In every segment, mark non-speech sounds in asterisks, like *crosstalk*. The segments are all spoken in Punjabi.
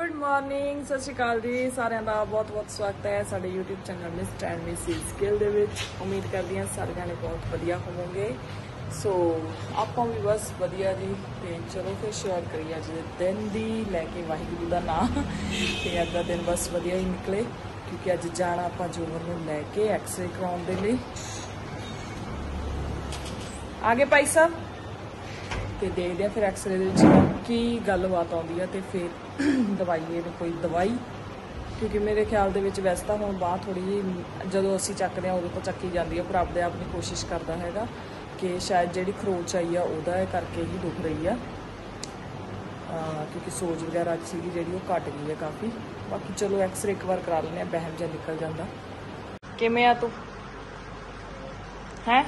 ਗੁੱਡ ਮਾਰਨਿੰਗ ਸਤਿ ਸ਼੍ਰੀ ਅਕਾਲ ਜੀ। ਸਾਰਿਆਂ ਦਾ ਬਹੁਤ-ਬਹੁਤ ਸਵਾਗਤ ਹੈ ਸਾਡੇ YouTube channel Miss and Mrs skill ਦੇ ਵਿੱਚ। ਉਮੀਦ ਕਰਦੀ ਹਾਂ ਸਾਰੇ ਜਾਣੇ ਬਹੁਤ ਵਧੀਆ ਹੋਵੋਗੇ। ਸੋ ਆਪਾਂ ਵੀ ਬਸ ਵਧੀਆ ਜੀ। ਤੇ ਚਲੋ ਫਿਰ ਸ਼ੇਅਰ ਕਰੀਏ ਅੱਜ ਦੇ ਦਿਨ ਦੀ। ਲੈ ਕੇ ਵਾਹਿਗੁਰੂ ਦਾ ਨਾਮ। ਤੇ ਅੱਜ ਦਾ ਦਿਨ ਬਸ ਵਧੀਆ ਹੀ ਨਿਕਲੇ। ਕਿਉਂਕਿ ਅੱਜ ਜਾਣਾ ਆਪਾਂ ਜੋਵਰ ਨੂੰ ਲੈ ਕੇ ਐਕਸਰੇ ਕਰਾਉਣ ਦੇ ਲਈ। ਆਗੇ ਭਾਈ ਸਾਹਿਬ। ਤੇ ਦੇਖਦੇ ਆ, ਫਿਰ ਐਕਸਰੇ ਦੇ ਵਿੱਚ ਕੀ ਗੱਲਬਾਤ ਆਉਂਦੀ ਆ ਤੇ ਫਿਰ ਦਵਾਈ ਇਹਨੂੰ ਕੋਈ ਦਵਾਈ। ਕਿਉਂਕਿ ਮੇਰੇ ਖਿਆਲ ਦੇ ਵਿੱਚ ਵੈਸੇ ਤਾਂ ਹੁਣ ਬਾਹ ਥੋੜੀ ਜਿਹੀ ਜਦੋਂ ਅਸੀਂ ਚੱਕਦੇ ਆ, ਉਦੋਂ ਤਾਂ ਚੱਕੀ ਜਾਂਦੀ ਆ, ਪਰ ਆਪਦੇ ਆਪ ਦੀ ਕੋਸ਼ਿਸ਼ ਕਰਦਾ ਹੈਗਾ ਕਿ ਸ਼ਾਇਦ ਜਿਹੜੀ ਖਰੋਚ ਆਈ ਆ, ਉਹਦਾ ਕਰਕੇ ਹੀ ਦੁਖ ਰਹੀ ਆ। ਕਿਉਂਕਿ ਸੋਜ ਵਗੈਰਾ ਸੀਗੀ ਜਿਹੜੀ, ਉਹ ਘਟ ਗਈ ਹੈ ਕਾਫੀ। ਬਾਕੀ ਚਲੋ ਐਕਸਰੇ ਇੱਕ ਵਾਰ ਕਰਾ ਲੈਂਦੇ ਆ ਬਹਿਮ ਜਿਹਾ ਨਿਕਲ ਜਾਂਦਾ। ਕਿਵੇਂ ਆ ਤੂੰ? ਹੈ?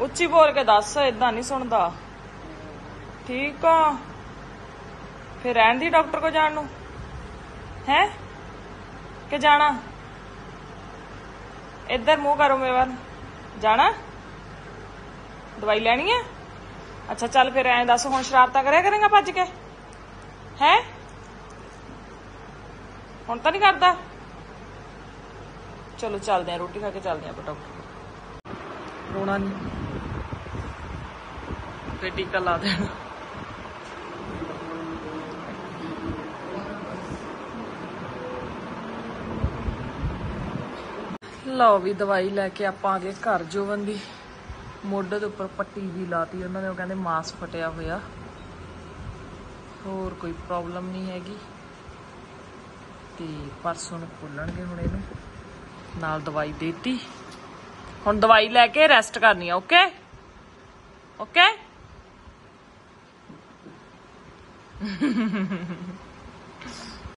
ਉੱਚੀ ਬੋਲ ਕੇ ਦੱਸ ਇਦਾਂ ਨਹੀਂ ਸੁਣਦਾ। ਠੀਕ ਆ। ਫਿਰ ਰਹਿਣ ਦੀ ਡਾਕਟਰ ਕੋ ਜਾਣ ਨੂੰ। ਹੈ? ਕਿ ਜਾਣਾ? ਇੱਧਰ ਮੂੰਹ ਕਰੋ ਮੇਰੇ ਵੱਲ। ਜਾਣਾ? ਦਵਾਈ ਲੈਣੀ ਹੈ ਅੱਛਾ, ਚੱਲ ਫਿਰ ਐਂ ਦੱਸ, ਹੁਣ ਸ਼ਰਾਰਤਾਂ ਕਰਿਆ ਕਰੇਗਾ ਭੱਜ ਕੇ? ਹੈ? ਹੁਣ ਤਾਂ ਨਹੀਂ ਕਰਦਾ? ਚਲੋ, ਚੱਲਦੇ ਆ, ਰੋਟੀ ਖਾ ਕੇ ਚੱਲਦੇ ਆ ਆਪਾਂ ਡਾਕਟਰ ਰੋਣਾ ਨਹੀਂ ਤੇ ਟੀਕਾ ਲਾ ਦੇਣਾ ਲਓ ਵੀ ਦਵਾਈ ਲੈ ਕੇ ਆਪਾਂ ਆ ਗਏ ਘਰ ਜੋਵਨ ਦੀ ਮੋਢੇ ਦੇ ਉੱਪਰ ਪੱਟੀ ਵੀ ਲਾਤੀ ਉਹਨਾਂ ਨੇ, ਉਹ ਕਹਿੰਦੇ ਮਾਸ ਫਟਿਆ ਹੋਇਆ। ਹੋਰ ਕੋਈ ਪ੍ਰੋਬਲਮ ਨਹੀਂ ਹੈਗੀ। ਤੇ ਪਰਸੋਂ ਨੂੰ ਖੋਲਣਗੇ ਹੁਣ ਇਹਨੂੰ। ਨਾਲ ਦਵਾਈ ਦੇਤੀ। ਹੁਣ ਦਵਾਈ ਲੈ ਕੇ ਰੈਸਟ ਕਰਨੀ ਆ ਓਕੇ ਓਕੇ *laughs*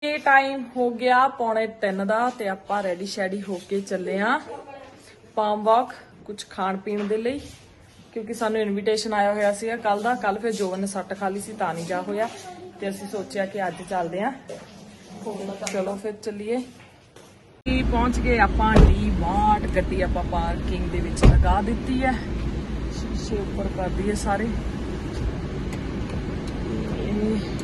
ਇਹ ਟਾਈਮ ਹੋ ਗਿਆ ਪੌਣੇ 3 ਦਾ ਤੇ ਆਪਾਂ ਰੈਡੀ ਸ਼ੈਡੀ ਹੋ ਕੇ ਚੱਲੇ ਆ ਪਾਮ ਵਾਕ ਕੁਝ ਖਾਣ ਪੀਣ ਦੇ ਲਈ, ਕਿਉਂਕਿ ਸਾਨੂੰ ਇਨਵੀਟੇਸ਼ਨ ਆਇਆ ਹੋਇਆ ਸੀਗਾ ਕੱਲ ਦਾ ਕੱਲ ਫਿਰ ਜੋਵਨ ਨੇ ਸੱਟ ਖਾ ਲਈ ਸੀ ਤਾਂ ਨਹੀਂ ਜਾ ਹੋਇਆ ਤੇ ਅਸੀਂ ਸੋਚਿਆ ਕਿ ਅੱਜ ਚੱਲਦੇ ਆ ਚਲੋ ਫਿਰ ਚੱਲੀਏ। ਕੀ ਪਹੁੰਚ ਗਏ ਆਪਾਂ, ਡੀ ਮਾਰਟ ਗੱਡੀ ਆਪਾਂ ਪਾਰਕਿੰਗ ਦੇ ਵਿੱਚ ਲਗਾ ਦਿੱਤੀ ਹੈ। ਸ਼ੀਸ਼ੇ ਉੱਪਰ ਕਰ ਦਈਏ ਸਾਰੇ। ਇਹ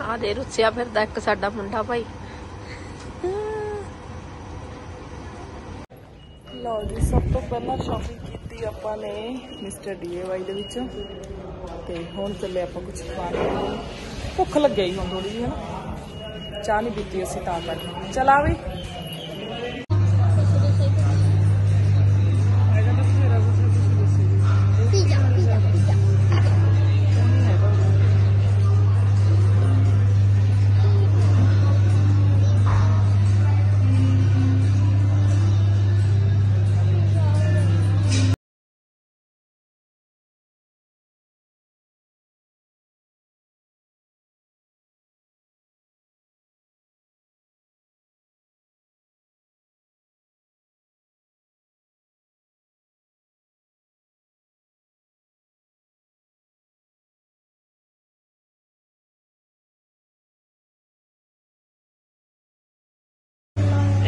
ਆ ਦੇ ਰੁੱਸਿਆ ਫਿਰਦਾ ਇੱਕ ਸਾਡਾ ਮੁੰਡਾ ਭਾਈ। ਲਓ ਜੀ, ਸਭ ਤੋਂ ਪਹਿਲਾਂ ਸ਼ਾਪਿੰਗ ਕੀਤੀ ਆਪਾਂ ਨੇ ਮਿਸਟਰ ਡੀਏਵਾਈ ਦੇ ਵਿੱਚ। ਤੇ ਹੁਣ ਚੱਲੇ ਆਪਾਂ ਕੁਝ ਖਾਣ ਨੂੰ। ਭੁੱਖ ਲੱਗੀ ਹੀ ਹੁਣ ਥੋੜੀ ਜਿਹੀ, ਹਨਾ? ਚਾਹ ਨਹੀਂ ਪੀਤੀ ਅਸੀਂ ਤਾਂ ਕਰਕੇ। ਚਲਾ ਵੀ।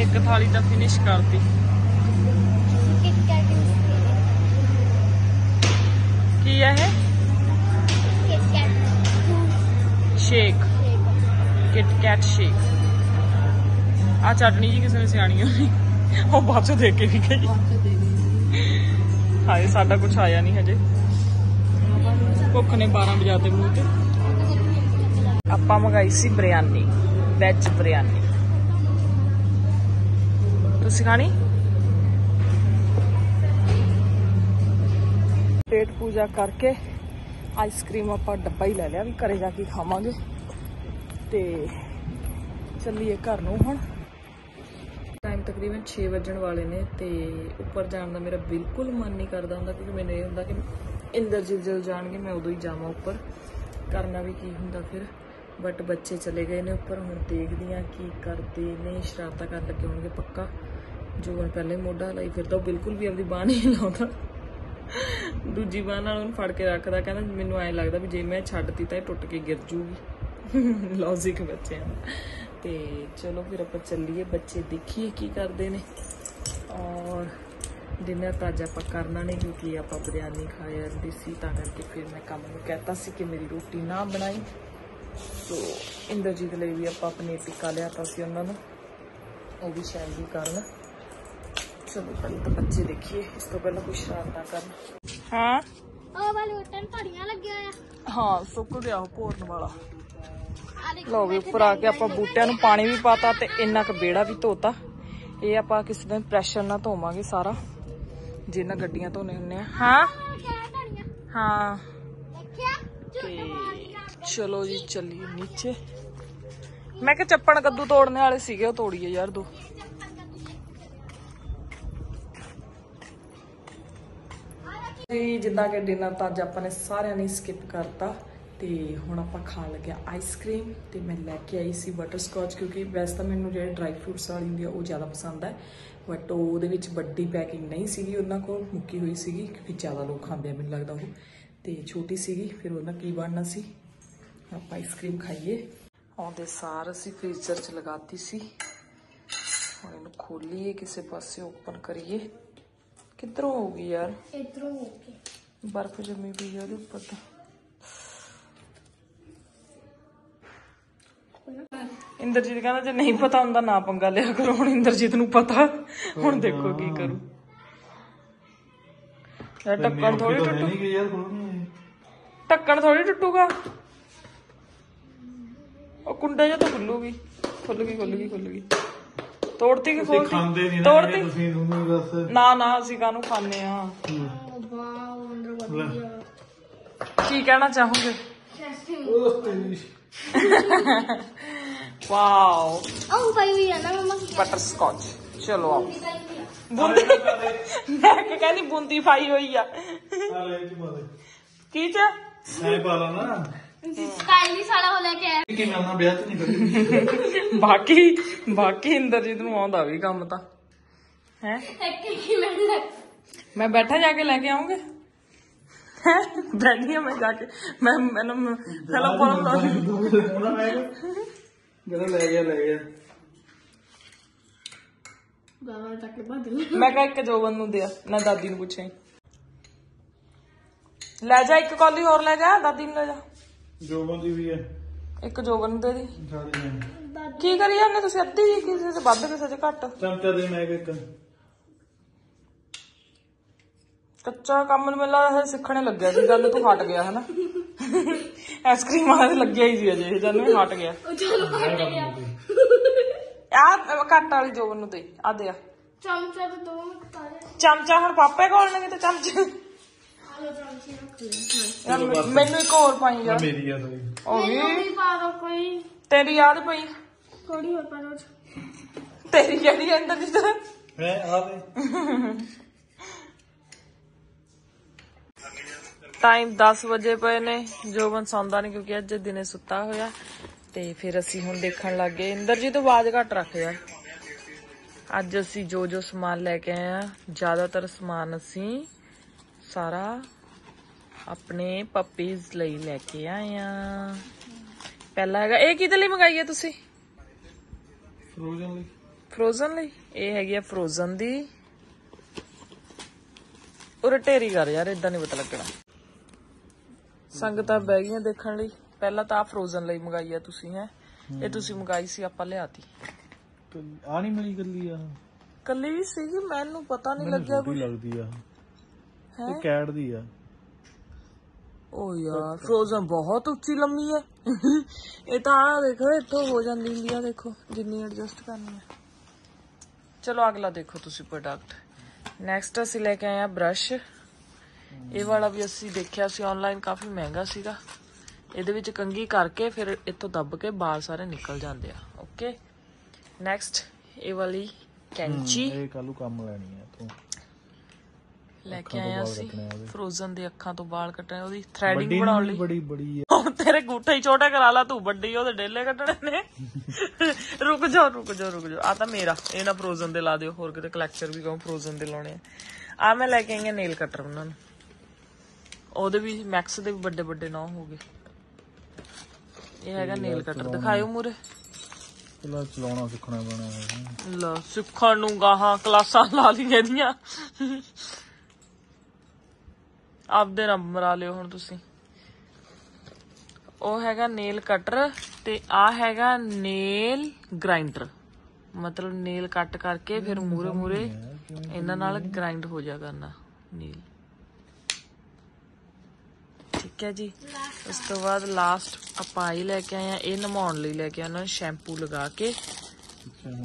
ਇੱਕ ਥਾਲੀ ਤਾਂ ਫਿਨਿਸ਼ ਕਰਤੀ। ਕੀ ਹੈ ਇਹ? ਸ਼ੇਕ ਕਿਟ ਕੈਟ ਸ਼ੇਕ ਆ ਚਟਨੀ ਜੀ ਕਿਸੇ ਨੇ ਸਿਆਣੀ ਹੋਣੀ। ਉਹ ਬਾਅਦ ਚੋਂ ਦੇ ਕੇ ਵੀ ਗਈ। ਹਾਏ, ਸਾਡਾ ਕੁਝ ਆਇਆ ਨਹੀਂ ਹਜੇ। ਭੁੱਖ ਨੇ 12 ਵਜੇ ਤੇ ਮੂੰਹ ਤੇ। ਆਪਾਂ ਮੰਗਾਈ ਸੀ ਬਿਰਿਆਨੀ ਵੈਜ ਬਿਰਿਆਨੀ। ਤੁਸੀਂ ਖਾਣੀ ਪੇਟ ਪੂਜਾ ਕਰਕੇ ਆਈਸਕ੍ਰੀਮ ਆਪਾਂ ਡੱਬਾ ਹੀ ਲੈ ਲਿਆ ਵੀ ਘਰੇ ਜਾ ਕੇ ਖਾਵਾਂਗੇ। ਤੇ ਚੱਲੀਏ ਘਰ ਨੂੰ ਹੁਣ। ਟਾਈਮ ਤਕਰੀਬਨ 6 ਵੱਜਣ ਵਾਲੇ ਨੇ ਤੇ ਉੱਪਰ ਜਾਣ ਦਾ ਮੇਰਾ ਬਿਲਕੁਲ ਮਨ ਨਹੀਂ ਕਰਦਾ ਹੁੰਦਾ ਕਿਉਂਕਿ ਮੈਨੂੰ ਇਹ ਹੁੰਦਾ ਕਿ ਇੰਦਰਜੀਤ ਜਦੋਂ ਜਾਣਗੇ ਮੈਂ ਉਦੋਂ ਹੀ ਜਾਵਾਂ ਉੱਪਰ। ਕਰਨਾ ਵੀ ਕੀ ਹੁੰਦਾ ਫਿਰ? ਬਟ ਬੱਚੇ ਚਲੇ ਗਏ ਨੇ ਉੱਪਰ ਹੁਣ ਦੇਖਦੀ ਆ ਕੀ ਕਰਦੇ ਨੇ। ਸ਼ਰਾਰਤਾਂ ਕਰਨ ਲੱਗੇ ਹੋਣਗੇ ਪੱਕਾ। ਜੋ ਜੋਬਨ ਪਹਿਲੇ ਮੋਢਾ ਲਾਈ ਫਿਰਦਾ ਉਹ ਬਿਲਕੁਲ ਵੀ ਆਪਦੀ ਬਾਹ ਨਹੀਂ ਲਾਉਂਦਾ। ਦੂਜੀ ਬਾਹ ਨਾਲ ਉਹਨੂੰ ਫੜ ਕੇ ਰੱਖਦਾ, ਕਹਿੰਦਾ ਮੈਨੂੰ ਐਂ ਲੱਗਦਾ ਵੀ ਜੇ ਮੈਂ ਛੱਡਤੀ ਤਾਂ ਇਹ ਟੁੱਟ ਕੇ ਗਿਰ ਜੂਗੀ। ਲੌਜੀਕ ਬੱਚਿਆਂ ਦਾ। ਤੇ ਚਲੋ ਫਿਰ ਆਪਾਂ ਚੱਲੀਏ, ਬੱਚੇ ਦੇਖੀਏ ਕੀ ਕਰਦੇ ਨੇ। ਔਰ ਡਿਨਰ ਤਾਂ ਅੱਜ ਆਪਾਂ ਕਰਨਾ ਨਹੀਂ, ਕਿਉਂਕਿ ਆਪਾਂ ਬਿਰਿਆਨੀ ਖਾਇਆ ਦੀ ਸੀ ਤਾਂ ਕਰਕੇ ਫਿਰ ਮੈਂ ਕੰਮ ਨੂੰ ਕਹਿਤਾ ਸੀ ਕਿ ਮੇਰੀ ਰੋਟੀ ਨਾ ਬਣਾਈ। ਸੋ ਇੰਦਰਜੀਤ ਲਈ ਵੀ ਆਪਾਂ ਪਨੀਰ ਟਿੱਕਾ ਲਿਆਤਾ ਸੀ ਉਹਨਾਂ ਨੂੰ। ਉਹ ਵੀ ਸ਼ਾਇਦ ਹੀ ਕਰਨ। ਚਲੋ ਪਹਿਲਾਂ ਤਾਂ ਬੱਚੇ ਦੇਖੀਏ ਇਸ ਤੋਂ ਪਹਿਲਾਂ ਕੋਈ ਸ਼ਰਾਰਤਾਂ ਕਰਨ। ਹਾਂ? ਉਹ ਵਾਲੇ ਬਟਨ ਧੜੀਆਂ ਲੱਗਿਆ ਆ ਹਾਂ ਸੁੱਕ ਗਿਆ ਉਹ ਭੋਰਨ ਵਾਲਾ। ਆ ਦੇਖ ਲਓ ਵੀ ਉੱਪਰ ਆ ਕੇ ਆਪਾਂ ਬੂਟਿਆਂ ਨੂੰ ਪਾਣੀ ਵੀ ਪਾਤਾ ਤੇ ਇੰਨਾ ਕੁ ਬੇੜਾ ਵੀ ਧੋਤਾ। ਇਹ ਆਪਾਂ ਕਿਸੇ ਦਿਨ ਪ੍ਰੈਸ਼ਰ ਨਾਲ ਧੋਵਾਂਗੇ ਸਾਰਾ ਜਿੰਨਾ ਗੱਡੀਆਂ ਧੋਨੇ ਹੁੰਨੇ ਆ। ਹਾਂ ਹਾਂ? ਚਲੋ ਜੀ ਚੱਲੀਏ ਨੀਚੇ। ਮੈਂ ਕਿਹਾ ਚੱਪਣ ਕੱਦੂ ਤੋੜਨੇ ਵਾਲੇ ਸੀਗੇ ਉਹ ਤੋੜੀਏ ਯਾਰ ਦੋ। ਜੀ ਜਿੱਦਾਂ ਕਿ ਡਿਨਰ ਤਾਂ ਅੱਜ ਆਪਾਂ ਨੇ ਸਾਰਿਆਂ ਨੇ ਸਕਿਪ ਕਰਤਾ ਤੇ ਹੁਣ ਆਪਾਂ ਖਾਣ ਲੱਗਿਆ ਆਈਸਕ੍ਰੀਮ ਤੇ ਮੈਂ ਲੈ ਕੇ ਆਈ ਸੀ ਬਟਰ ਸਕੌਚ ਕਿਉਂਕਿ ਵੈਸੇ ਤਾਂ ਮੈਨੂੰ ਜਿਹੜੇ ਡਰਾਈ ਫਰੂਟਸ ਵਾਲੀ ਹੁੰਦੀ ਆ ਉਹ ਜ਼ਿਆਦਾ ਪਸੰਦ ਹੈ ਬਟ ਉਹਦੇ ਵਿੱਚ ਵੱਡੀ ਪੈਕਿੰਗ ਨਹੀਂ ਸੀਗੀ ਉਹਨਾਂ ਕੋਲ, ਮੁੱਕੀ ਹੋਈ ਸੀਗੀ ਕਿਉਂਕਿ ਜ਼ਿਆਦਾ ਲੋਕ ਖਾਂਦੇ ਆ ਮੈਨੂੰ ਲੱਗਦਾ ਉਹ। ਤੇ ਛੋਟੀ ਸੀਗੀ, ਫਿਰ ਉਹਨਾਂ ਕੀ ਬਣਨਾ ਸੀ? ਆਪਾਂ ਆਈਸਕ੍ਰੀਮ ਖਾਈਏ। ਆਉਂਦੇ ਸਾਰ ਅਸੀਂ ਫ੍ਰੀਜ਼ਰ 'ਚ ਲਗਾਤੀ ਸੀ। ਹੁਣ ਇਹਨੂੰ ਖੋਲੀਏ, ਕਿਸੇ ਪਾਸੇ ਓਪਨ ਕਰੀਏ। ਕਿੱਧਰੋਂ ਹੋਊਗੀ ਯਾਰ? ਇਧਰੋਂ ਹੋ ਕੇ ਬਰਫ਼ ਜੰਮੀ ਪਈ ਆ ਉਹਦੇ ਉੱਪਰ ਤਾਂ। ਇੰਦਰਜੀਤ ਕਹਿੰਦਾ ਜੇ ਨਹੀਂ ਪਤਾ ਹੁੰਦਾ ਨਾ ਪੰਗਾ ਲਿਆ ਕਰੋ ਹੁਣ ਇੰਦਰਜੀਤ ਨੂੰ ਪਤਾ। ਹੁਣ ਦੇਖੋ ਕੀ ਕਰੂ। ਯਾਰ ਢੱਕਣ ਥੋੜੀ ਟੁੱਟੂ ਨਹੀਂ ਕਿ ਯਾਰ ਖੋਲਣੀ ਢੱਕਣ ਥੋੜੀ ਟੁੱਟੂਗਾ। ਉਹ ਕੁੰਡਾ ਜਿਹਾ ਤਾਂ ਖੁੱਲੂਗੀ। ਖੁੱਲ ਗਈ ਖੁੱਲ ਗਈ ਖੁੱਲ ਗਈ। ਤੋੜਤੀ ਕਿ ਖੋਲਤੀ? ਖਾਂਦੇ ਨਹੀਂ ਨਾ ਤੋੜਤੀ? ਹੈਗੇ ਤੁਸੀਂ ਤੁਹਾਨੂੰ ਬਸ। ਨਾ ਨਾ ਅਸੀਂ ਕਾਹਨੂੰ ਖਾਂਦੇ ਆ? ਵਧੀਆ ਕੀ ਕਹਿਣਾ ਚਾਹੋਗੇ? ਉਹ ਤੇਰੀ ਵਾਓ। ਉਹ ਪਈ ਹੋਈ ਆ ਨਾ ਮਮਾ ਬਟਰ ਸਕੌਚ। ਚਲੋ ਆਓ। ਬੂੰਦੀ ਮੈਂ ਕਿ ਕਹਿੰਦੀ ਬੂੰਦੀ ਪਾਈ ਹੋਈ ਆ। ਕੀ ਚ? ਐ ਪਾ ਲਾ ਨਾ। ਸਟਾਈਲਿਸ਼ ਵਾਲਾ ਹੋ ਲੈ ਕੇ ਆਇਆ। ਕਿ ਮੈਂ ਉਹਨਾਂ ਵਿਆਹ ਚ ਨਹੀਂ ਕਰਦੀ ਬਾਕੀ ਬਾਕੀ ਇੰਦਰਜੀਤ ਨੂੰ ਆਉਂਦਾ ਵੀ ਕੰਮ ਤਾਂ। ਹੈ? ਮੈਂ ਬੈਠਾ ਜਾ ਕੇ ਲੈ ਕੇ ਆਉਂਗੇ? ਬੈਠੀ ਮੈਂ ਜਾ ਕੇ। ਮੈਂ ਮੈਨੂੰ ਪਹਿਲਾਂ ਫੋਨ ਲਾ ਉਹਨਾਂ ਮੈਂ ਜਿਹੜਾ ਲੈ ਗਿਆ ਲੈ ਗਿਆ। ਬਾਬਾ ਤੱਕ ਬਦਲ ਮੈਂ ਕਿਹਾ ਇੱਕ ਜੋਬਨ ਨੂੰ ਦਿਆ ਨਾ ਦਾਦੀ ਨੂੰ ਪੁੱਛਾਂ ਲੈ ਜਾ ਇੱਕ ਕੌਲੀ ਹੋਰ ਲੈ ਜਾ ਦਾਦੀ ਨੂੰ ਲੈ ਜਾ। ਜੋ ਬੰਦੀ ਵੀ ਹੈ। ਇੱਕ ਜੋਬਨ ਦੇ ਦੀ। ਸਾਰੇ ਕੀ ਕਰੀ ਜਾਂਦੇ ਤੁਸੀਂ? ਅੱਧੀ ਜੀ ਕਿਸੇ ਤੇ ਵੱਧ ਕਿਸੇ ਤੇ ਘੱਟ। ਚਮਚਾ ਦੇ ਮੈਂ ਇੱਕ। ਕੱਚਾ ਕੰਮ ਨੂੰ ਮੈਨੂੰ ਲੱਗਦਾ ਸਿੱਖਣੇ ਲੱਗਿਆ ਸੀ ਗੱਲ ਤੂੰ ਹਟ ਗਿਆ ਹਨਾ? ਆਈਸਕ੍ਰੀਮ ਵਾਲਾ ਤੇ ਲੱਗਿਆ ਹੀ ਸੀ ਅਜੇ ਇਹ ਜਦ ਨੂੰ ਹਟ ਗਿਆ। ਉਹ ਚਲੋ ਹਟ ਗਿਆ। ਆ ਕੱਟ ਵਾਲੀ ਜੋਬਨ ਨੂੰ ਦੇ ਆ ਦੇ ਆ। ਚਮਚਾ ਤੇ ਦੋ ਮਿੰਟ ਤਾਰੇ ਚਮਚਾ ਹੁਣ ਪਾਪੇ ਕੋਲ ਨੇ ਤੇ ਚਮਚੇ। ਯਾਰ ਮੈ- ਮੈਨੂੰ ਇੱਕ ਹੋਰ ਪਾਈ ਯਾਰ ਮੇਰੀ ਆ ਸਹੀ ਉਹ ਵੀ। ਮੈਨੂੰ ਵੀ ਪਾ ਦੋ ਕੋਈ। ਤੇਰੀ ਯਾਦ ਪਈ। ਥੋੜੀ ਹੋਰ ਪਾ ਦੋ। ਤੇਰੀ ਜਿਹੜੀ ਅੰਦਰ ਦੀ ਤਰ੍ਹਾਂ। ਹੈ ਆ ਦੇ ਟਾਈਮ 10 ਵਜੇ ਪਏ ਨੇ। ਜੋਬਨ ਸੌਂਦਾ ਨਹੀਂ ਕਿਉਂਕਿ ਅੱਜ ਦਿਨੇ ਸੁੱਤਾ ਹੋਇਆ। ਤੇ ਫਿਰ ਅਸੀਂ ਹੁਣ ਦੇਖਣ ਲੱਗ। ਗਏ ਇੰਦਰ ਜੀ ਤੋਂ ਆਵਾਜ਼ ਘੱਟ ਰੱਖ ਯਾਰ। ਅੱਜ ਅਸੀਂ ਜੋ ਜੋ ਸਮਾਨ ਲੈ ਕੇ ਆਏ ਆ। ਜ਼ਿਆਦਾਤਰ ਸਮਾਨ ਅਸੀਂ ਸਾਰਾ ਆਪਣੇ ਪੱਪੀਜ਼ ਲਈ ਲੈ ਕੇ ਆਏ ਆ। ਪਹਿਲਾ ਹੈਗਾ ਇਹ ਕਿਹਦੇ ਲਈ ਮੰਗਾਈ ਹੈ ਤੁਸੀਂ? ਫਰੋਜ਼ਨ ਲਈ। ਫਰੋਜ਼ਨ ਲਈ? ਇਹ ਹੈਗੀ ਆ ਫਰੋਜ਼ਨ ਦੀ। ਉਰੇ ਢੇਰੀ ਕਰ ਯਾਰ ਇਦਾਂ ਨਹੀਂ ਪਤਾ ਲੱਗਣਾ। ਸੰਗਤਾਂ ਬਹਿ ਗਈਆਂ ਦੇਖਣ ਲਈ। ਪਹਿਲਾਂ ਤਾਂ ਆ ਫਰੋਜ਼ਨ ਲਈ ਮੰਗਾਈ ਆ ਤੁਸੀਂ ਹੈ। ਇਹ ਤੁਸੀਂ ਮੰਗਾਈ ਸੀ ਆਪਾਂ ਲਿਆਤੀ। ਆ ਨਹੀਂ ਮਿਲੀ ਗੱਲੀ ਆ ਕੱਲੀ ਵੀ ਸੀਗੀ ਮੈਨੂੰ ਪਤਾ ਨਹੀਂ ਲੱਗਿਆ ਛੋਟੀ ਲੱਗਦੀ ਆ। ਇਹ ਕੈਟ ਦੀ ਆ। ਓ ਯਾਰ ਫਰੋਜ਼ਨ ਬਹੁਤ ਉੱਚੀ ਲੰਮੀ ਹੈ ਇਹ ਤਾਂ ਆ ਦੇਖੋ ਇੱਥੋਂ ਹੋ ਜਾਂਦੀ ਹੁੰਦੀ ਆ ਦੇਖੋ ਜਿੰਨੀ ਐਡਜਸਟ ਕਰਨੀ ਹੈ ਚਲੋ ਅਗਲਾ ਦੇਖੋ ਤੁਸੀਂ ਪ੍ਰੋਡਕਟ ਨੈਕਸਟ ਅਸੀਂ ਲੈ ਕੇ ਆਏ ਆ ਬ੍ਰਸ਼ ਇਹ ਵਾਲਾ ਵੀ ਅਸੀਂ ਦੇਖਿਆ ਸੀ ਆਨਲਾਈਨ ਕਾਫੀ ਮਹਿੰਗਾ ਸੀਗਾ। ਇਹਦੇ ਵਿੱਚ ਕੰਗੀ ਕਰਕੇ ਫਿਰ ਇੱਥੋਂ ਦੱਬ ਕੇ ਵਾਲ ਸਾਰੇ ਨਿਕਲ ਜਾਂਦੇ ਆ। ਓਕੇ ਨੈਕਸਟ ਇਹ ਵਾਲੀ ਕੈਂਚੀ। ਇਹ ਕੱਲੂ ਕੰਮ ਲੈਣੀ ਆ ਤੂੰ ਲੈ ਕੇ ਆਏ ਆ ਅਸੀਂ ਫਰੋਜ਼ਨ ਦੇ ਅੱਖਾਂ ਤੋਂ ਵਾਲ ਕੱਟਣੇ ਉਹਦੀ ਥ੍ਰੈਡਿੰਗ ਬਣਾਉਣ ਲਈ। ਬੜੀ ਬੜੀ ਆ। ਉਹ ਤੇਰੇ ਗੂਠੇ ਹੀ ਛੋਟੇ ਕਰਾ ਲਾ ਤੂੰ ਵੱਡੀ ਉਹਦੇ ਡੇਲੇ ਕੱਢਣੇ ਨੇ। *laughs* ਰੁਕ ਜਾ ਰੁਕ ਜਾ ਰੁਕ ਜਾ ਆ ਤਾਂ ਮੇਰਾ ਇਹ ਨਾ ਫਰੋਜ਼ਨ ਦੇ ਲਾ ਦਿਓ ਹੋਰ ਕਿਤੇ ਕਲੈਕਚਰ ਵੀ ਕਹੋ ਫਰੋਜ਼ਨ ਦੇ ਲਾਉਣੇ ਆ। ਆ ਮੈਂ ਲੈ ਕੇ ਆਈ ਆ ਨੇਲ ਕਟਰ ਉਹਨਾਂ ਨੂੰ। ਉਹਦੇ ਵੀ ਮੈਕਸ ਦੇ ਵੀ ਵੱਡੇ ਵੱਡੇ ਨਾ ਹੋ ਗਏ। ਇਹ ਹੈਗਾ ਨੇਲ ਕਟਰ ਦਿਖਾਇਓ ਮੂਰੇ ਪਹਿਲਾਂ ਚਲਾਉਣਾ ਸਿੱਖਣਾ ਪੈਣਾ ਹੈ। ਲਾ ਸਿੱਖਣ ਨੂੰ ਗਾਹਾਂ ਕਲਾਸਾਂ ਲਾ ਲਈਆਂ ਦੀਆਂ ਆਪਦੇ ਨਾ ਮਰਾ ਲਿਓ ਹੁਣ ਤੁਸੀਂ। ਉਹ ਹੈਗਾ ਨੇਲ ਕਟਰ ਤੇ ਆ ਹੈਗਾ ਨੇਲ ਗ੍ਰਾਈਂਡਰ ਮਤਲਬ ਨੇਲ ਕੱਟ ਕਰਕੇ ਫਿਰ ਮੂਰੇ ਮੂਰੇ ਇਹਨਾਂ ਨਾਲ ਗ੍ਰਾਈਂਡ ਹੋ ਜਾ ਕਰਨਾ ਨੇਲ ਠੀਕ ਹੈ ਜੀ। ਉਸ ਤੋਂ ਬਾਅਦ ਲਾਸਟ ਆਪਾਂ ਆਈ ਲੈ ਕੇ ਆਏ ਆ ਇਹ ਨਮਾਉਣ ਲਈ ਲੈ ਕੇ ਆਏ ਸ਼ੈਂਪੂ ਲਗਾ ਕੇ।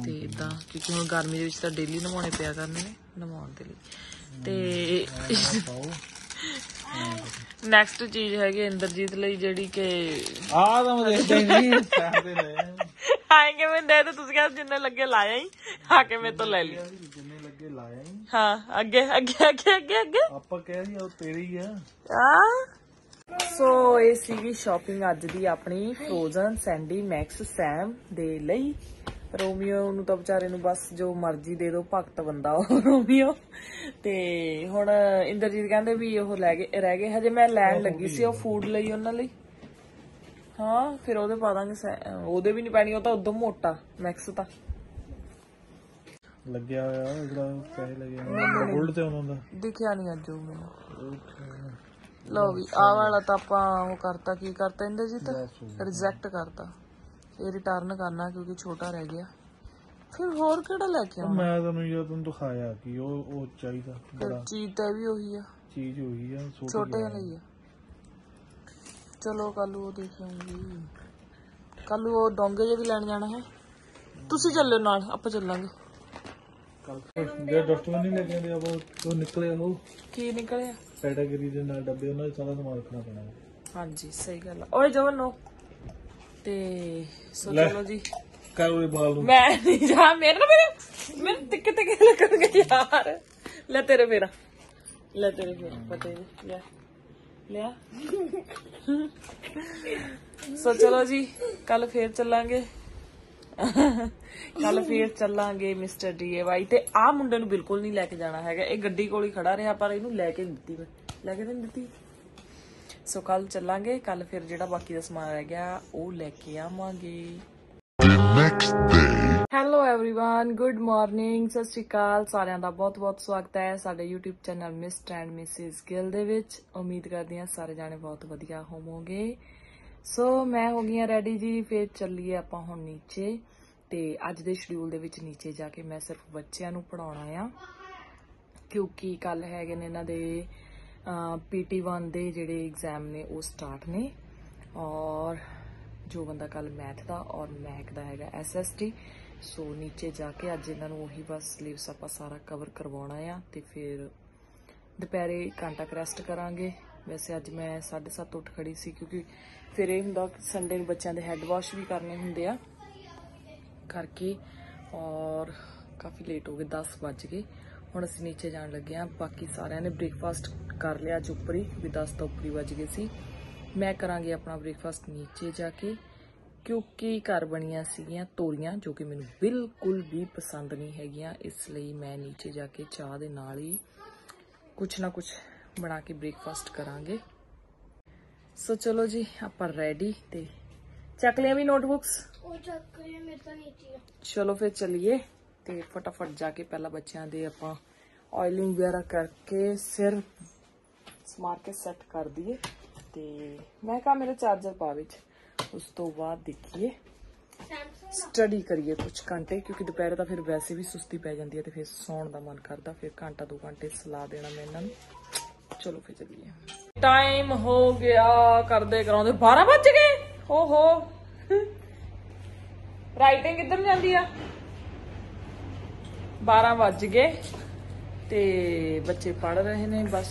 ਤੇ ਇਦਾਂ ਕਿਉਂਕਿ ਹੁਣ ਗਰਮੀ ਦੇ ਵਿੱਚ ਤਾਂ ਡੇਲੀ ਨਮਾਉਣੇ ਪਿਆ ਕਰਨੇ ਨੇ, ਨਮਾਉਣ ਦੇ ਲਈ। ਤੇ ਨੈਕਸਟ ਚੀਜ਼ ਹੈਗੀ ਇੰਦਰਜੀਤ ਲਈ ਜਿਹੜੀ ਕਿ ਆ ਤਾਂ ਮੈਂ ਦੇਖਦਾ ਨਹੀਂ ਸਾਹਦੇ ਨੇ ਆਏਗੇ ਮੈਂ ਦੇ ਤੇ ਤੁਸੀਂ ਕਹਿੰਦੇ ਜਿੰਨੇ ਲੱਗੇ ਲਾਇਆ ਹੀ ਆ ਕੇ ਮੇਰੇ ਤੋਂ ਲੈ ਲਈ? ਜਿੰਨੇ ਲੱਗੇ ਲਾਇਆ ਹੀ। ਹਾਂ ਅੱਗੇ ਅੱਗੇ ਅੱਗੇ ਅੱਗੇ ਅੱਗੇ। ਆਪਾਂ ਕਹਿ ਰਹੀ ਉਹ ਤੇਰੀ ਹੀ ਆ। ਆ ਸੋ ਇਹ ਸੀਗੀ ਸ਼ਾਪਿੰਗ ਅੱਜ ਦੀ ਆਪਣੀ ਫਰੋਜ਼ਨ ਸੈਂਡੀ ਮੈਕਸ ਸੈਮ ਦੇ ਲਈ। ਰੋਮੀਓ ਨੂੰ ਤਾਂ ਵਿਚਾਰੇ ਨੂੰ ਬਸ ਜੋ ਮਰਜ਼ੀ ਦੇ ਦਿਓ ਭਗਤ ਬੰਦਾ ਉਹ ਰੋਮੀਓ। ਤੇ ਹੁਣ ਇੰਦਰਜੀਤ ਕਹਿੰਦੇ ਵੀ ਉਹ ਲੈ ਗਏ ਰਹਿ ਗਏ। ਹਜੇ ਮੈਂ ਲੈਣ ਲੱਗੀ ਸੀ ਉਹ ਫੂਡ ਲਈ ਉਹਨਾਂ ਲਈ। ਹਾਂ ਫਿਰ ਉਹਦੇ ਪਾ ਦਾਂਗੇ ਉਹਦੇ ਵੀ ਨਹੀਂ ਪੈਣੀ ਉਹ ਤਾਂ ਉਦੋਂ ਮੋਟਾ ਮੈਕਸ ਤਾਂ। ਲੱਗਿਆ ਹੋਇਆ ਜਿਹੜਾ ਪੈਸੇ ਲੱਗੇ ਹੋਏ ਬੁਲਟ ਤੇ ਉਹਨਾਂ ਦਾ। ਦਿਖਿਆ ਨਹੀਂ ਅੱਜ ਉਹ ਮੈਨੂੰ। ਲਓ ਵੀ ਆਹ ਵਾਲਾ ਤਾਂ ਆਪਾਂ ਉਹ ਕਰਤਾ ਕੀ ਕਰਤਾ ਇੰਦਰਜੀਤ? ਰਿਜੈਕਟ ਕਰਤਾ। ਇਹ ਰਿਟਰਨ ਕਰਨਾ ਕਿਉਂਕਿ ਛੋਟਾ ਰਹਿ ਗਿਆ। ਫਿਰ ਹੋਰ ਕਿਹੜਾ ਲੈ ਕੇ ਆਉਣਾ? ਮੈਂ ਤੁਹਾਨੂੰ ਜਦੋਂ ਤੁਹਾਨੂੰ ਦਿਖਾਇਆ ਕਿ ਉਹ ਉਹ ਚਾਹੀਦਾ ਬੜਾ। ਚੀਜ਼ ਤਾਂ ਵੀ ਉਹੀ ਆ। ਚੀਜ਼ ਹੋਈ ਆ ਛੋਟੀ ਲਈ ਆ। ਚਲੋ ਕੱਲ ਉਹ ਦੇਖ ਲਾਂਗੇ ਕੱਲ ਉਹ ਡੋਂਗੇ ਜੇ ਵੀ ਲੈਣ ਜਾਣਾ ਹੈ। ਤੁਸੀਂ ਚੱਲਿਓ ਨਾਲ ਆਪਾਂ ਚੱਲਾਂਗੇ। ਕੱਲ ਜੇ ਡਸਟਬਿਨ ਨਹੀਂ ਲੱਗੇ ਦੇ ਆਪਾਂ ਉਹ ਨਿਕਲੇ ਉਹ। ਕੀ ਨਿਕਲਿਆ? ਕੈਟਾਗਰੀ ਦੇ ਨਾਲ ਡੱਬੇ ਉਹਨਾਂ 'ਚ ਸਾਰਾ ਸਮਾਨ ਰੱਖਣਾ ਪੈਣਾ। ਹਾਂਜੀ ਸਹੀ ਗੱਲ ਆ। ਓਏ ਜਵਨ ਨੋ। ਤੇ ਸੋ ਲੈ। ਚਲੋ ਜੀ। ਕਰ ਉਹਦੇ ਬਾਲ ਨੂੰ। ਮੈਂ ਨਹੀਂ ਜਾ ਮੇਰੇ ਨਾਲ ਮੇਰੇ ਮੇਰੇ ਟਿੱਕੇ ਟਿੱਕੇ ਲੱਗਣਗੇ ਯਾਰ? ਲੈ ਤੇਰੇ ਫੇਰਾ। ਲੈ ਤੇਰੇ ਫੇਰਾ ਪਤੇ ਲੈ। ਲਿਆ ਸੋ ਚਲੋ ਜੀ ਕੱਲ ਫੇਰ ਚੱਲਾਂਗੇ। ਕੱਲ ਫੇਰ ਚੱਲਾਂਗੇ ਮਿਸਟਰ ਡੀਏਵਾਈ ਤੇ ਆ ਮੁੰਡੇ ਨੂੰ ਬਿਲਕੁਲ ਨਹੀਂ ਲੈ ਕੇ ਜਾਣਾ ਹੈਗਾ। ਇਹ ਗੱਡੀ ਕੋਲ ਹੀ ਖੜਾ ਰਿਹਾ ਪਰ ਇਹਨੂੰ ਲੈ ਕੇ ਨਹੀਂ ਦਿੱਤੀ ਮੈਂ। ਲੈ ਕੇ ਤਾਂ ਨਹੀਂ ਦਿੱਤੀ। ਸੋ ਕੱਲ ਚੱਲਾਂਗੇ ਕੱਲ ਫਿਰ ਜਿਹੜਾ ਬਾਕੀ ਦਾ ਸਮਾਨ ਰਹਿ ਗਿਆ ਉਹ ਲੈ ਕੇ ਆਵਾਂਗੇ ਹੈਲੋ एवरीवन ਗੁੱਡ ਮਾਰਨਿੰਗ ਸਤਿ ਸ਼੍ਰੀ ਅਕਾਲ ਸਾਰਿਆਂ ਦਾ ਬਹੁਤ-ਬਹੁਤ ਸਵਾਗਤ ਹੈ ਸਾਡੇ YouTube channel mister and missus Gill ਦੇ ਵਿੱਚ ਉਮੀਦ ਕਰਦੀ ਹਾਂ ਸਾਰੇ ਜਾਣੇ ਬਹੁਤ ਵਧੀਆ ਹੋਵੋਗੇ ਸੋ ਮੈਂ ਹੋ ਗਈ ਹਾਂ ਰੈਡੀ ਜੀ ਫੇਰ ਚੱਲੀਏ ਆਪਾਂ ਹੁਣ ਨੀਚੇ ਤੇ ਅੱਜ ਦੇ ਸ਼ਡਿਊਲ ਦੇ ਵਿੱਚ ਨੀਚੇ ਜਾ ਕੇ ਮੈਂ ਸਿਰਫ ਬੱਚਿਆਂ ਨੂੰ ਪੜਾਉਣਾ ਆ ਕਿਉਂਕਿ ਕੱਲ ਹੈਗੇ ਨੇ ਇਹਨਾਂ ਦੇ ਪੀਟੀ 1 ਦੇ ਜਿਹੜੇ ਐਗਜ਼ਾਮ ਨੇ ਉਹ ਸਟਾਰਟ ਨੇ ਔਰ ਜੋ ਬੰਦਾ ਕੱਲ ਮੈਥ ਦਾ ਔਰ ਮੈਕ ਦਾ ਹੈਗਾ ਐਸਐਸਟੀ ਸੋ ਨੀਚੇ ਜਾ ਕੇ ਅੱਜ ਇਹਨਾਂ ਨੂੰ ਉਹੀ ਬਸ ਸਿਲੇਬਸ ਆਪਾਂ ਸਾਰਾ ਕਵਰ ਕਰਵਾਉਣਾ ਆ ਤੇ ਫਿਰ ਦੁਪਹਿਰੇ ਘੰਟਾ ਕੁ ਰੈਸਟ ਕਰਾਂਗੇ। ਵੈਸੇ ਅੱਜ ਮੈਂ 7:30 ਉੱਠ ਖੜੀ ਸੀ ਕਿਉਂਕਿ ਫਿਰ ਇਹ ਹੁੰਦਾ ਸੰਡੇ ਨੂੰ ਬੱਚਿਆਂ ਦੇ ਹੈੱਡ ਵਾਸ਼ ਵੀ ਕਰਨੇ ਹੁੰਦੇ ਆ ਕਰਕੇ ਔਰ ਕਾਫੀ ਲੇਟ ਹੋ ਗਏ 10 ਵੱਜ ਗਏ। ਹੁਣ ਅਸੀਂ ਨੀਚੇ ਜਾਣ ਲੱਗੇ ਆ ਬਾਕੀ ਸਾਰਿਆਂ ਨੇ ਬ੍ਰੇਕਫਾਸਟ ਕਰ ਲਿਆ ਅੱਜ ਉੱਪਰ ਹੀ ਵੀ 10 ਤਾਂ ਉੱਪਰ ਹੀ ਵੱਜ ਗਏ ਸੀ। ਮੈਂ ਕਰਾਂਗੀ ਆਪਣਾ ਬ੍ਰੇਕਫਾਸਟ ਨੀਚੇ ਜਾ ਕੇ ਕਿਉਂਕਿ ਘਰ ਬਣੀਆਂ ਸੀਗੀਆਂ ਤੋਰੀਆਂ ਜੋ ਕਿ ਮੈਨੂੰ ਬਿਲਕੁਲ ਵੀ ਪਸੰਦ ਨਹੀਂ ਹੈਗੀਆਂ। ਇਸ ਲਈ ਮੈਂ ਨੀਚੇ ਜਾ ਕੇ ਚਾਹ ਦੇ ਨਾਲ ਹੀ ਕੁਛ ਨਾ ਕੁਛ ਬਣਾ ਕੇ ਬ੍ਰੇਕਫਾਸਟ ਕਰਾਂਗੇ। ਸੋ ਚਲੋ ਜੀ ਆਪਾਂ ਰੈਡੀ ਤੇ ਚੱਕ ਲਿਆ ਵੀ ਨੋਟਬੁੱਕਸ ਉਹ ਚੱਕ ਰਿਹਾ ਮੇਰੇ ਤਾਂ ਨੀਚੇ ਚਲੋ ਫਿਰ ਚਲਿਏ। ਤੇ ਫਟਾਫਟ ਜਾ ਕੇ ਪਹਿਲਾਂ ਬੱਚਿਆਂ ਦੇ ਆਪਾਂ ਆਇਲਿੰਗ ਵਗੈਰਾ ਕਰਕੇ ਸਿਰ ਸਮਾਰ ਕੇ ਸੈੱਟ ਕਰ ਦਈਏ ਤੇ ਮੈਂ ਕਹਾ ਮੇਰੇ ਚਾਰਜਰ ਪਾ ਵਿੱਚ। ਉਸ ਤੋਂ ਬਾਅਦ ਦੇਖੀਏ। ਸਟੱਡੀ ਕਰੀਏ ਕੁਝ ਘੰਟੇ, ਕਿਉਂਕਿ ਦੁਪਹਿਰ ਤਾਂ ਫਿਰ ਵੈਸੇ ਵੀ ਸੁਸਤੀ ਪੈ ਜਾਂਦੀ ਹੈ ਤੇ ਫਿਰ ਸੌਣ ਦਾ ਮਨ ਕਰਦਾ, ਫਿਰ ਘੰਟਾ ਦੋ ਘੰਟੇ ਸਲਾ ਦੇਣਾ ਮੈਂ ਇਹਨਾਂ ਨੂੰ। ਚਲੋ ਫਿਰ ਚੱਲੀਏ। ਟਾਈਮ ਹੋ ਗਿਆ, ਕਰਦੇ ਕਰਾਉਂਦੇ। 12 ਵੱਜ ਗਏ? ਹੋ ਹੋ ਰਾਈਟਿੰਗ ਕਿੱਧਰ ਜਾਂਦੀ ਆ? 12 ਵੱਜ ਗਏ ਤੇ ਬੱਚੇ ਪੜ ਰਹੇ ਨੇ ਬਸ।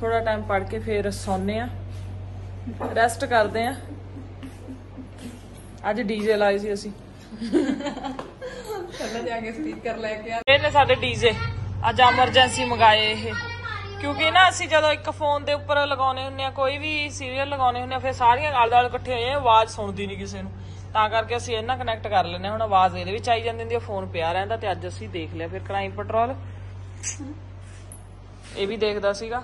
ਥੋੜਾ ਟਾਈਮ ਪੜ ਕੇ ਫੇਰ ਸੌਂਨੇ ਆ ਰੈਸਟ ਕਰਦੇ ਆ ਅੱਜ ਡੀਜੇ ਲਾਏ ਸੀ ਅਸੀਂ। ਥੱਲੇ ਜਾ ਕੇ ਸਪੀਕਰ ਲੈ ਕੇ ਆ। ਇਹ ਨੇ ਸਾਡੇ ਡੀਜੇ ਅੱਜ ਐਮਰਜੈਂਸੀ ਮੰਗਾਏ ਇਹ। ਕਿਉਂਕਿ ਨਾ ਅਸੀਂ ਜਦੋਂ ਇੱਕ ਫੋਨ ਦੇ ਉੱਪਰ ਲਗਾਉਨੇ ਹੁੰਨੇ ਆ ਕੋਈ ਵੀ ਸੀਰੀਅਲ ਲਗਾਉਨੇ ਹੁੰਨੇ ਆ ਫਿਰ ਸਾਰੀਆਂ ਆਲੇ ਦੁਆਲੇ ਇਕੱਠੇ ਹੋਏ ਆਵਾਜ਼ ਸੁਣਦੀ ਨਹੀਂ ਕਿਸੇ ਨੂੰ। ਤਾਂ ਕਰਕੇ ਅਸੀਂ ਇਹਨਾਂ ਕਨੈਕਟ ਕਰ ਲੈਨੇ ਹੁਣ ਆਵਾਜ਼ ਇਹਦੇ ਵਿੱਚ ਆਈ ਜਾਂਦੀ ਹੁੰਦੀ ਆ ਫੋਨ ਪਿਆ ਰਹਿੰਦਾ ਤੇ ਅੱਜ ਅਸੀਂ ਦੇਖ ਲਿਆ ਫਿਰ ਕ੍ਰਾਈਮ ਪੈਟਰੋਲ ਇਹ ਵੀ ਦੇਖਦਾ ਸੀਗਾ।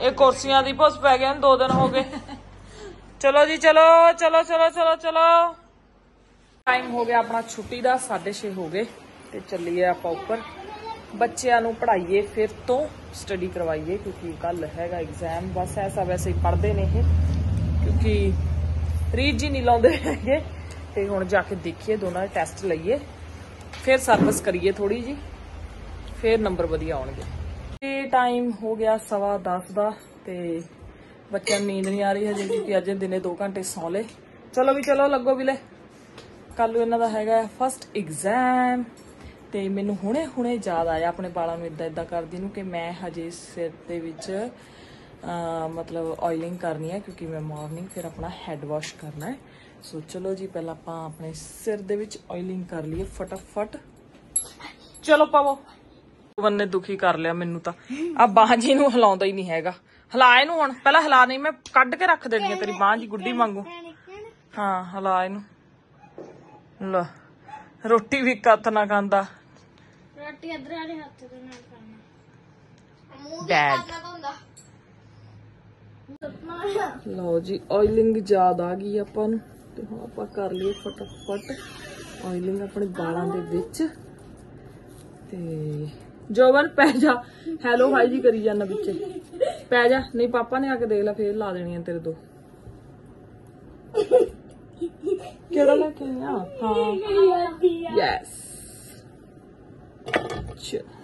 ਇਹ ਕੁਰਸੀਆਂ ਦੀ ਭੁੱਸ ਪੈ ਗਿਆ ਦੋ ਦਿਨ ਹੋ ਗਏ। *laughs* ਚਲੋ ਜੀ ਚਲੋ ਚਲੋ ਚਲੋ ਚਲੋ ਚਲੋ। ਟਾਈਮ ਹੋ ਗਿਆ ਆਪਣਾ ਛੁੱਟੀ ਦਾ 6:30 ਹੋ ਗਏ ਤੇ ਚੱਲੀਏ ਆਪਾਂ ਉੱਪਰ। ਬੱਚਿਆਂ ਨੂੰ ਪੜ੍ਹਾਈਏ ਫਿਰ ਤੋਂ ਸਟੱਡੀ ਕਰਵਾਈਏ ਕਿਉਂਕਿ ਕੱਲ ਹੈਗਾ ਐਗਜ਼ਾਮ ਬਸ ਐਸਾ ਵੈਸੇ ਹੀ ਪੜ੍ਹਦੇ ਨੇ ਇਹ। ਕਿਉਂਕਿ ਰੀਡ ਜੀ ਨਹੀਂ ਲਾਉਂਦੇ ਹੈਗੇ। ਤੇ ਹੁਣ ਜਾ ਕੇ ਦੇਖੀਏ, ਦੋਨਾਂ ਦੇ ਟੈਸਟ ਲਈਏ। ਫਿਰ ਸਰਵਿਸ ਕਰੀਏ ਥੋੜੀ ਜੀ ਫਿਰ ਨੰਬਰ ਵਧੀਆ ਆਉਣਗੇ। ਤੇ ਟਾਈਮ ਹੋ ਗਿਆ ਸਵਾ 10 ਦਾ ਤੇ ਬੱਚਿਆਂ ਨੂੰ ਨੀਂਦ ਨਹੀਂ ਆ ਰਹੀ ਹਜੇ, ਕਿਉਂਕਿ ਅੱਜ ਦਿਨੇ 2 ਘੰਟੇ ਸੌਂ ਲਏ। ਚਲੋ ਵੀ ਚਲੋ, ਲੱਗੋ ਵੀਲੇ। ਕੱਲ ਨੂੰ ਇਹਨਾਂ ਦਾ ਹੈਗਾ ਫਸਟ ਐਗਜ਼ਾਮ ਤੇ ਮੈਨੂੰ ਹੁਣੇ ਹੁਣੇ ਯਾਦ ਆਇਆ ਆਪਣੇ ਬਾਲਾਂ ਨੂੰ ਇਦਾਂ ਇਦਾਂ ਕਰਦੀ ਨੂੰ ਕਿ ਮੈਂ ਹਜੇ ਸਿਰ ਦੇ ਵਿੱਚ ਮਤਲਬ ਆਇਲਿੰਗ ਕਰਨੀ ਹੈ ਕਿਉਂਕਿ ਮੈਂ ਮਾਰਨਿੰਗ ਫਿਰ ਆਪਣਾ ਹੈਡ ਵਾਸ਼ ਕਰਨਾ ਹੈ। ਸੋ ਚਲੋ ਜੀ ਪਹਿਲਾਂ ਆਪਾਂ ਆਪਣੇ ਸਿਰ ਦੇ ਵਿੱਚ ਆਇਲਿੰਗ ਕਰ ਲਈਏ ਫਟਾਫਟ। ਚਲੋ ਪਾਵੋ। ਵਨ ਨੇ ਦੁਖੀ ਕਰ ਲਿਆ ਮੈਨੂੰ ਤਾਂ। ਆ ਬਾਂਹ ਜੀ ਨੂੰ ਹਿਲਾਉਂਦਾ ਹੀ ਨਹੀਂ ਹੈਗਾ। ਹਿਲਾ ਇਹਨੂੰ ਹੁਣ। ਪਹਿਲਾਂ ਹਿਲਾ ਨਹੀਂ ਮੈਂ ਕੱਢ ਕੇ ਰੱਖ ਦੇਣੀ ਆ ਤੇਰੀ ਬਾਂਹ ਜੀ ਗੁੱਡੀ ਵਾਂਗੂ। ਹਾਂ ਹਿਲਾ ਇਹਨੂੰ। ਲੈ ਰੋਟੀ ਵੀ ਕੱਤ ਨਾ ਖਾਂਦਾ। ਰੋਟੀ ਅਦਰ ਵਾਲੇ ਹੱਥ ਦੇ ਨਾਲ ਖਾਣਾ। ਮੂੰਹ ਡੈਡ ਲਓ ਜੀ ਆਇਲਿੰਗ ਜ਼ਿਆਦਾ ਆ ਗਈ ਆਪਾਂ ਨੂੰ। ਤੇ ਹੁਣ ਆਪਾਂ ਕਰ ਲਈਏ ਫਟਾਫਟ ਆਇਲਿੰਗ ਆਪਣੇ ਵਾਲਾਂ ਦੇ ਵਿੱਚ। ਤੇ ਜੋਬਨ ਪੈ ਜਾ। ਹੈਲੋ ਹਾਈ ਜੀ ਕਰੀ ਜਾਂਦਾ ਵਿੱਚੇ ਪੈ ਜਾ ਨਹੀਂ ਪਾਪਾ ਨੇ ਆ ਕੇ ਦੇਖ ਲੈ ਫੇਰ ਲਾ ਦੇਣੀਆਂ ਤੇਰੇ ਦੋ। ਕਿਹੜਾ ਲੈ ਕੇ ਆਇਆ ਹਾਂ। ਯੈਸ ਚਲ।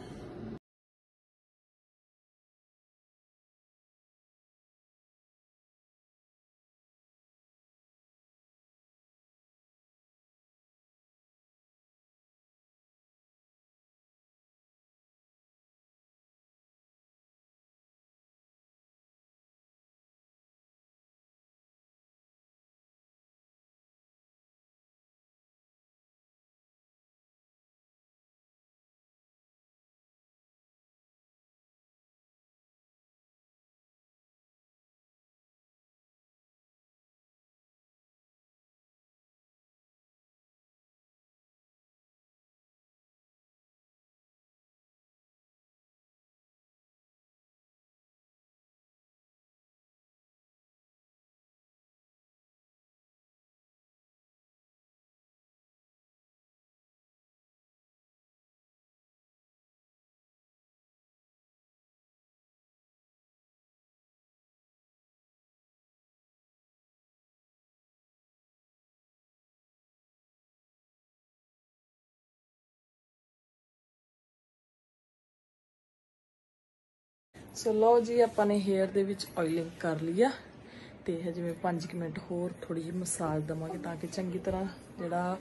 ਸੋ ਲਓ ਜੀ, ਆਪਾਂ ਨੇ ਹੇਅਰ ਦੇ ਵਿੱਚ ਆਇਲਿੰਗ ਕਰ ਲਿਆ ਤੇ ਜਿਵੇਂ ਮੈਂ 5 ਮਿੰਟ ਹੋਰ ਥੋੜੀ ਜਿਹੀ ਮਸਾਜ ਦਵਾਂਗੇ ਤਾਂ ਕਿ ਚੰਗੀ ਤਰ੍ਹਾਂ ਜਿਹੜਾ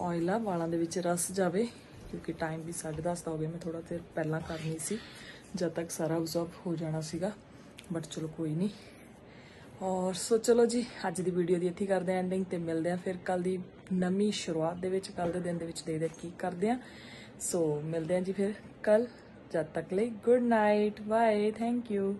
ਆਇਲ ਆ, ਵਾਲਾਂ ਦੇ ਵਿੱਚ ਰਸ ਜਾਵੇ। ਕਿਉਂਕਿ ਟਾਈਮ ਵੀ 10:30 ਦਾ ਹੋ ਗਿਆ, ਮੈਂ ਥੋੜਾ ਦੇਰ ਪਹਿਲਾਂ ਕਰਨੀ ਸੀ, ਜਦ ਤੱਕ ਸਾਰਾ ਅਬਜ਼ੌਰਬ ਹੋ ਜਾਣਾ ਸੀਗਾ। ਬਟ ਚਲੋ ਕੋਈ ਨਹੀਂ। ਔਰ ਸੋ ਚਲੋ ਜੀ, ਅੱਜ ਦੀ ਵੀਡੀਓ ਦੀ ਇੱਥੇ ਕਰਦੇ ਕਰਦੇ ਐਂਡਿੰਗ ਤੇ ਮਿਲਦੇ ਆ ਫਿਰ ਕੱਲ ਦੀ ਨਵੀਂ ਸ਼ੁਰੂਆਤ ਦੇ ਵਿੱਚ ਕੱਲ ਦੇ ਦਿਨ ਦੇ ਵਿੱਚ ਦੇਖਦੇ ਹਾਂ ਕੀ ਕਰਦੇ ਆ ਸੋ ਮਿਲਦੇ ਆ ਜੀ ਫਿਰ ਕੱਲ ਜਦ ਤੱਕ ਲਈ good night bye thank you.